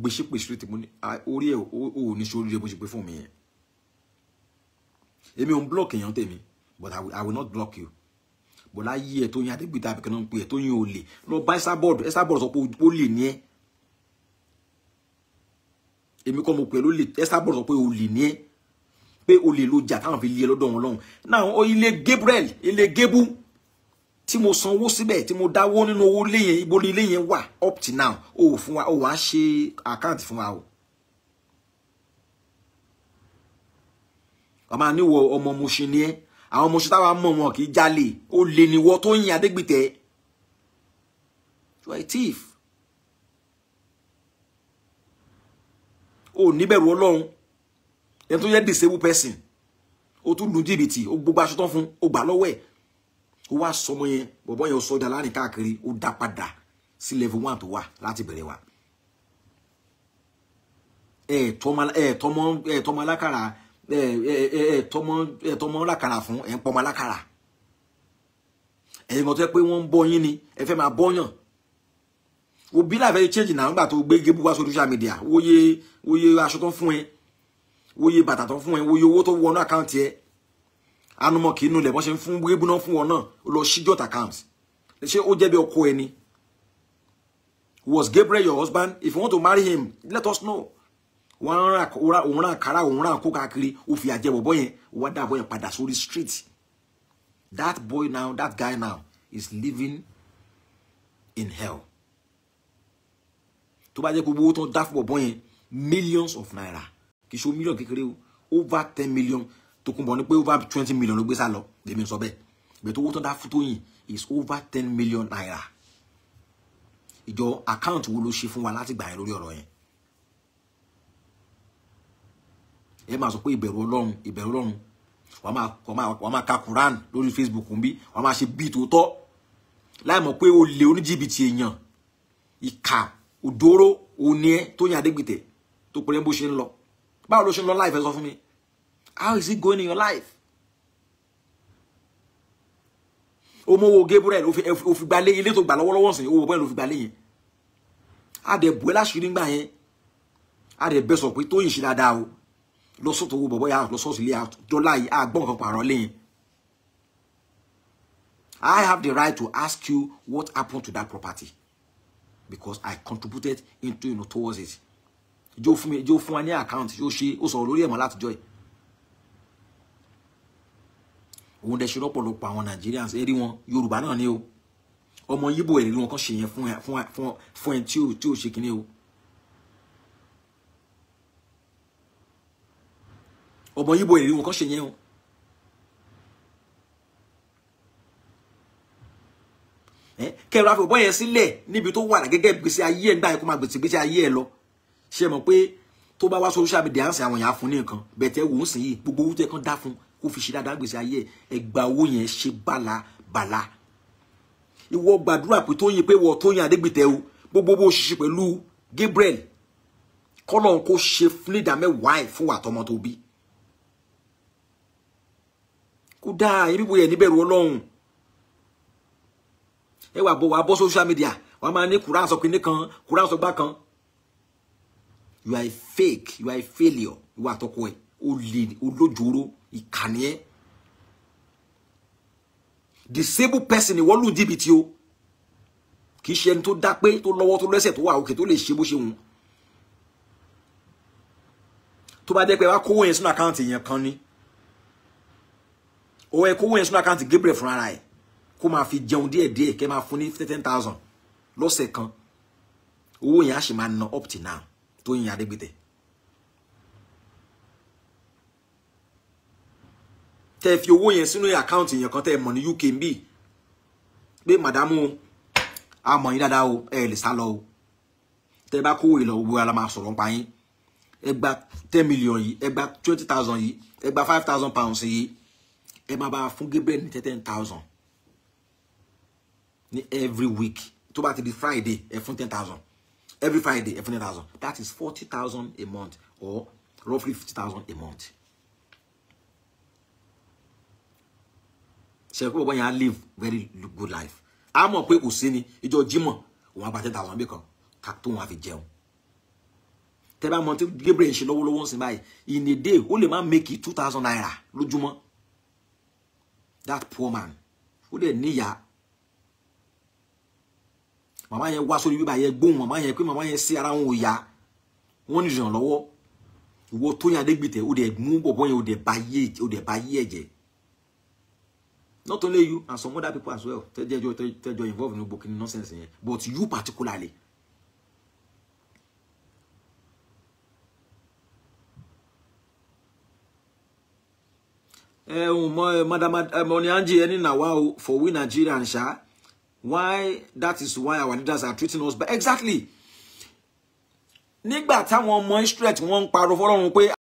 gbé ṣépè street mo ní "Ah, orí ẹ ò ní sórí rẹ bó ṣe pé fún mi yẹn. Èmi ò ń block èèyàn tèmi but I will, not block you. Bọ́lá yí ẹ tó yin adégbìtà àbíkan náà ń pè ẹ tó yin olè lọ bá ẹsà bọ́ọ̀dù ẹsà bọ́ọ̀dù sọ pé ó lè ní ẹ. Èmi kọ́ mo pè ló lè ẹsà bọ́ọ̀dù sọ pé ó lè ní ẹ. Pé o lè lo jà táwọn fi lé ẹ lọ́dọ̀ wọn lọ́hùn. Náà ilé Gabriel ilé Gebu tí mo sanwó síbẹ̀ tí mo dáwó nínú owó ilé yẹn ibo ilé yẹn wà up to now o ò wa o wàá ṣe àkáǹtì fún wa o. ọmọ àníwọ ọmọ Mushin ni ẹ. Àwọn Mushin táwa mọ̀ wọn kì í jalè. Ó lè níwọ tó yin Adégbìtẹ́. You are a thief. O níbẹ̀rù Ọlọ́run. Ẹni tó yẹ disabled person o tún lu jìbìtì o gbogbo aṣọ tán fún o gbà lọ́wọ́ ẹ̀ ó wá sọmọ yẹn bọ̀bọ̀ yẹn ó sọjà láàárín káàkiri ó dá padà sí level one tó wà láti bẹ̀rẹ̀ wa ẹ tọmọ ẹ tọmọ ẹ tọmọ alákàrà ẹ ẹ ẹ tọmọ ẹ tọmọ alákàrà fún ẹ ń pọmọ alákàrà. Ẹ̀yin kan tó yẹ pé wọ́n ń bọ́ yín ni ẹ fẹ́ máa bọ́yàn òbí làfẹ́ change náà nígbà tó gbé gébù wá sórí social media. Wòye wòye aṣọ tó ń fún ẹ wòye bàtà tó ń fún ẹ wòye owó tó wọnú àkáǹtì ẹ anumọ kì í nulẹ̀ bọ́n ṣe ń fún gébù náà fún wọn náà ó lọ sí jot account ṣé ó jẹ́ bí ọkọ ẹni. Was Gabriel your husband? If you want to marry him let us know. Wọn rán òun rán àkàrà òun rán àkó káàkiri ó fi àjẹ bọ̀bọ̀ yẹn wọ́n dá bọ̀ yẹn padà sórí street. That boy now that guy now is living in hell. Tó bá jẹ́ pé owó tó ń dá fún bọ̀bọ̀ yẹn millions of naira. Kì í ṣe million kékeré o over ten million tó kún bọ̀ ní pé over twenty million ló gbé sá lọ. Lèmi sọ bẹ́ẹ̀. Ìgbẹ́ tó owó tó ń dá fún Tóyìn is over ten million naira. Ìjọ account wo ló ṣe fún wa láti gbà yẹn lórí ọ̀rọ̀ yẹn? Ẹ máa sọ pé ìbẹ̀rù ọlọ́run ìbẹ̀rù ọlọ́run. Wàá máa ka Quran lórí Facebook ń bí wàá máa ṣe bíi tòótọ́. Láì mọ̀ pé o lè oníjìbìtì èèyàn. Ìkà òdòró òní ẹ Tóyìn Adégbìtẹ́ tó pèrè bó ṣe ń lọ. Báwo ló ṣe ń lọ life ẹ sọ fún mi how is it going in your life? Omowo Gabriel ó fi ó fi gbalé ilé tó gbà lọ́wọ́lọ́wọ́ sìn owó bọ́ẹ̀ ló fi gbalé yẹn. A bù ẹ́ láṣìírí ńgbà yẹn. A dẹ̀ bẹ́ sọ pé Tóyìn ṣe dáadáa o. Lọ sọ́tọ̀ owó bọ̀bọ̀ yà lọ sọ́ọ̀sì ilé dọ́là yìí àgbọ̀n kan pààrọ̀ lẹ́yìn I have the right to ask you what happened to that property because I contributed into you know, towards it. Ìjọ fún mi ìjọ fún wa ní account yóò ṣe ó sọ̀rọ̀ lórí ẹ̀mọ́ látijọ́ yìí òun dẹ̀ ṣe lọ́pọ̀lọpọ̀ àwọn Nigerians. Ẹ̀rí wọn Yorùbá náà ni o. Ọmọ Yíbò ẹ̀rí wọn kan ṣe yẹn fún ẹ fún ẹ tí ò tí ò ṣe kíní o. Ọmọ Yíbò ẹ̀rí wọn kan ṣe yẹn o. Kẹrù àfọwọ́ yẹn sílẹ̀ níbi tó wà gẹ́gẹ́ gbèsè ayé ẹ̀ gbà yẹn kó máa gbèsè gbèsè ayé ẹ̀ lọ. Ṣe mọ̀ pé tó bá wá social media ń sìn àwọn èèyàn fún ní nǹkan. Bẹ̀tẹ̀ wò ó sìn yìí gbogbo owó tó yẹ kán dá fún kó fi ṣe dáadáa gbèsè ayé ẹ̀ ẹgbà owó ṣe bàlà bàlà. Ìwọ gbàdúrà pé Tóyìn pé wọ Tóyìn Adégbìtẹ́ o gbogbo bó ṣiṣẹ́ pẹ̀lú Gabriel kọ́lọ̀ kó ṣe fúnidà mẹ́wàá ẹ̀ fún àtọmọ tó bí. Kó dáa ẹbí bóyá níbẹ̀rù Ọlọ́run? Ẹ wà bọ̀ wà bọ́ social media wọ́n máa ní Quran sọ pé nìkan Quran sọ gbá kan. You are a fake you are a failure ìwà àtọkọ ẹ olè olójoro ìkànnì ẹ. Disabled person ìwọ lù jìbìtì o. Kì í ṣe ẹni tó dá pé tó lọ́wọ́ tó lẹ́sẹ̀ tó wà òkè tó lè ṣe bó ṣe wù tó bá jẹ́ pé wá kówó yẹn sínú àkáǹtì yẹn kan ni. Ó ẹ kówó yẹn sínú àkáǹtì Gabriel fúnra ẹ̀ kó máa fi jẹun díẹ̀díẹ̀ kẹ́ máa fún ní ten thousand lọ́sẹ̀ kan. Owó yẹn á sì máa ná up till now. Tóyìn Adégbìtẹ́ tẹ́ fi owó yẹn sínú àkáǹtì yẹn kan tẹ́ mọ̀ ní UK ń bì pé màdámù àmọ̀ yín dáadáa o ẹ lè sá lọ o. Tẹ́ bá kówó ìlọ gbogbo ara máa sọ̀rọ̀ nípa yín. Ẹ gba ten million yìí ẹ gba twenty thousand yìí ẹ gba five thousand pounds yìí. Ẹ máa bá fún Gabriel ní ten thousand. Every week. Tó bá ti di Friday ẹ fún ten thousand. Every Friday ẹ fún ten thousand. That is forty thousand a month or roughly fifty thousand a month. Ṣe pé bọ́bọ́ live very good life? A mọ̀ pé kò sí ni. Ìjọ Jímọ̀ òun á gba ten thousand bí kan ká tó wọn á fi jẹun. Tẹ́ bá mọ̀ tí Gabriel ń ṣe lọ́wọ́lọ́wọ́ ń báyìí in a day ó lè má make it two thousand naira lójúmọ́. That poor man ó dẹ̀ níyà màmá yẹn wá sórí bíbá yẹn gbóhùn màmá yẹn pé màmá yẹn sí ara wọn ò yá. Wọ́n ní ìrànlọ́wọ́. Ìwọ Tóyìn Adégbìtẹ́ ó dẹ̀ mú bọ̀bọ́ yẹn ó dẹ̀ bá yé ẹ̀jẹ̀ not only you and some other people as well. Tẹ́jọ́ tẹ́jọ́ involved in gbogbo kini nonsense yẹn. But you particularly. ẹ ǹ madam mọni anji ẹni na wa o for we Nigerians ṣá why that is why our leaders are treating us but exactly. Nígbà táwọn ọmọ Israel tí wọ́n ń parọ́ fọ́lọ́run pé